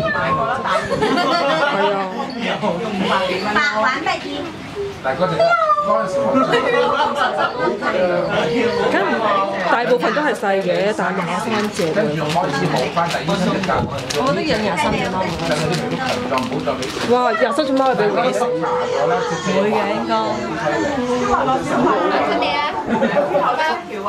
Bạn bán bài gì? Tại có thể 大部分都係細嘅，但係廿三隻。我覺得有廿三隻貓。哇！廿三隻貓係俾我。會嘅應該。佢哋啊！